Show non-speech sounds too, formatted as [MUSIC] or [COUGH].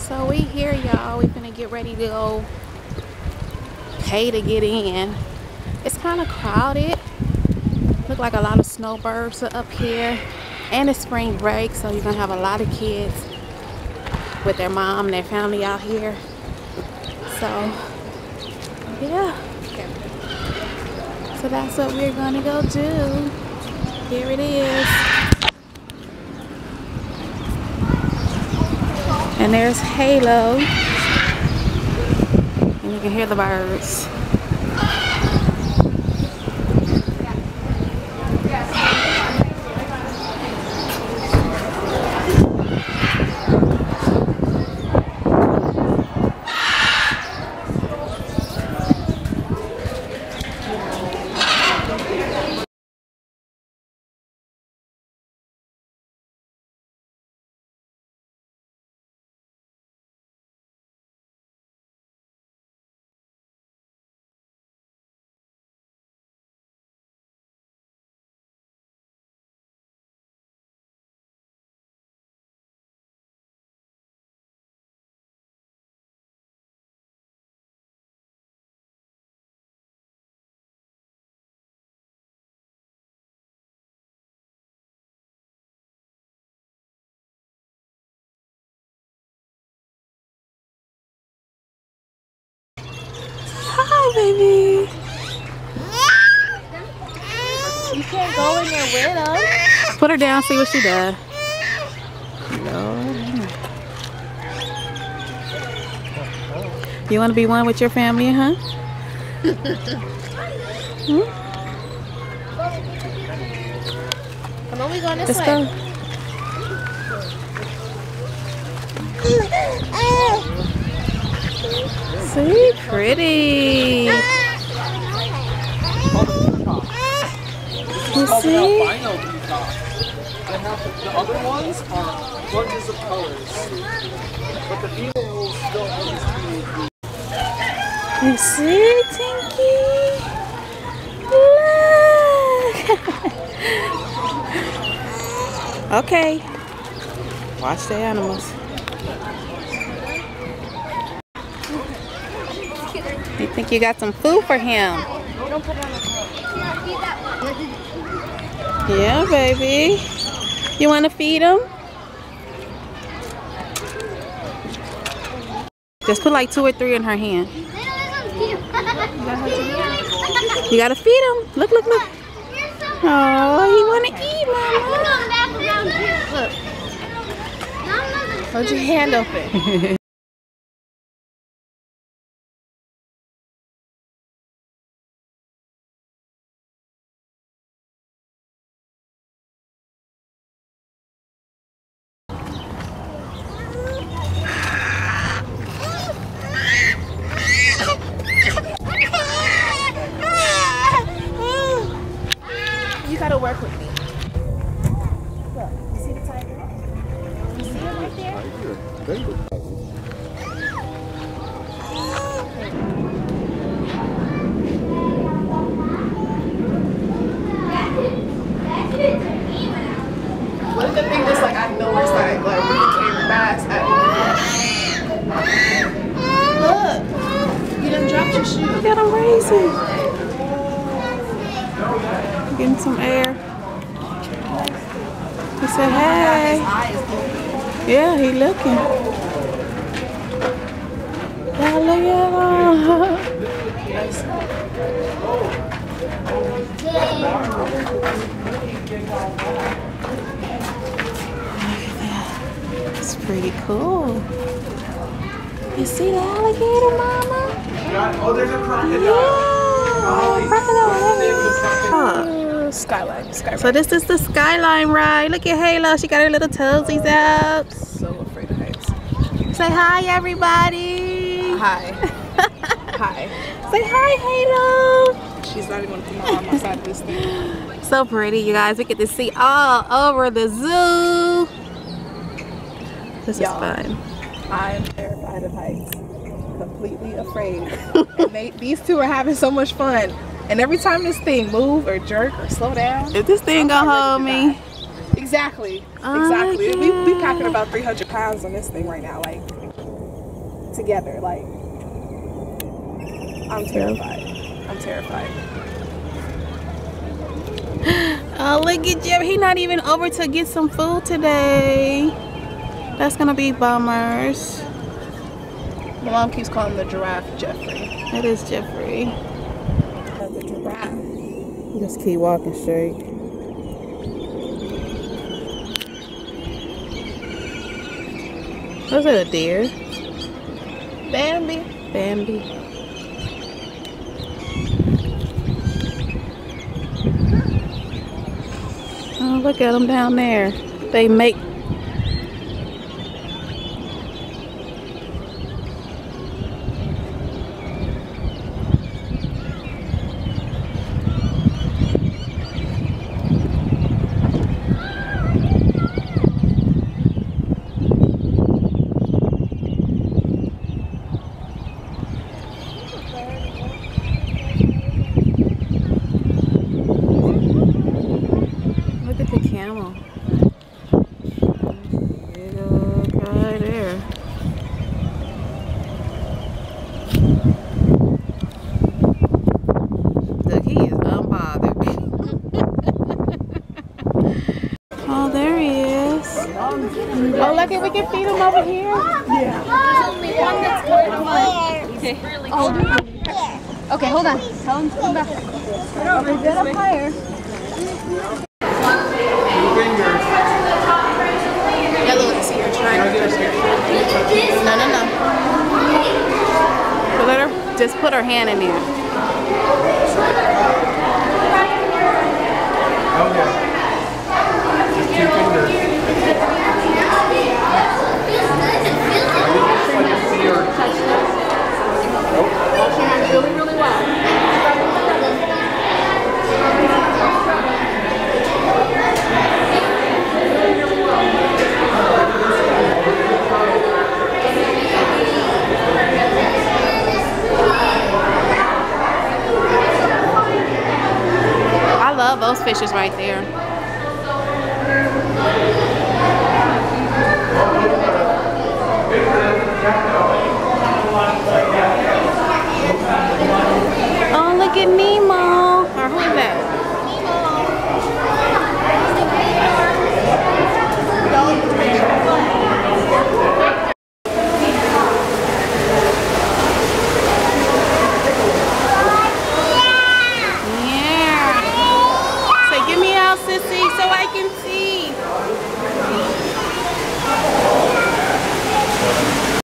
So we here, y'all. We're gonna get ready to go pay to get in. It's kind of crowded. Look like a lot of snowbirds are up here. And it's spring break, so you're gonna have a lot of kids with their mom and their family out here. So, yeah. So that's what we're gonna go do. Here it is. And there's Halo. And you can hear the birds. Baby. You can't go in there with. Put her down, see what she does. You want to be one with your family, huh? Hmm? Come on, we going this Let's way. go. See, pretty. You oh, see? albino peacock. They have the, the other ones are bunches of colors, but the females don't always be. You see, Tinky? Look. [LAUGHS] okay. Watch the animals. You think you got some food for him? Yeah, baby. You want to feed him? Just put like two or three in her hand. You gotta feed him. Look, look, look. Oh, he wanna eat, mama. Hold your hand open. [LAUGHS] Getting some air. He said, hey. Yeah, he looking. Yeah, look at. It's pretty cool. You see the alligator, mama? Oh, there's a crocodile. Yeah, Oh, crocodile. Uh, skyline, skyline. So this is the skyline ride. Look at Halo. She got her little toesies out. so afraid of heights. Say hi, everybody. Hi. [LAUGHS] Hi. Say hi, Halo. She's not even gonna come on my side of this thing. So pretty, you guys. We get to see all over the zoo. This is fun. I am terrified of heights. Completely afraid. and they, these two are having so much fun. And every time this thing move or jerk or slow down, If this thing I'm gonna hold me, Exactly. Oh, exactly. We we packing about 300 pounds on this thing right now, like together. Like I'm terrified. I'm terrified. Oh, look at Jeff. He not even over to get some food today. That's gonna be bummers. My mom keeps calling the giraffe Jeffrey. That is Jeffrey. The giraffe. Just keep walking straight. Was it a deer? Bambi. Bambi. Oh, look at them down there. They make. Look at the camel. Big old guy there. Look, he is unbothered. oh, there he is. Look at we can feed him over here. Okay, hold on. Tell him to come back. Okay, get up higher. Fingers. Yeah, look, see her trying. No, no, no. Put her, just put her hand in there. Oh love those fishes right there. Oh, look at Nemo. Or who is that?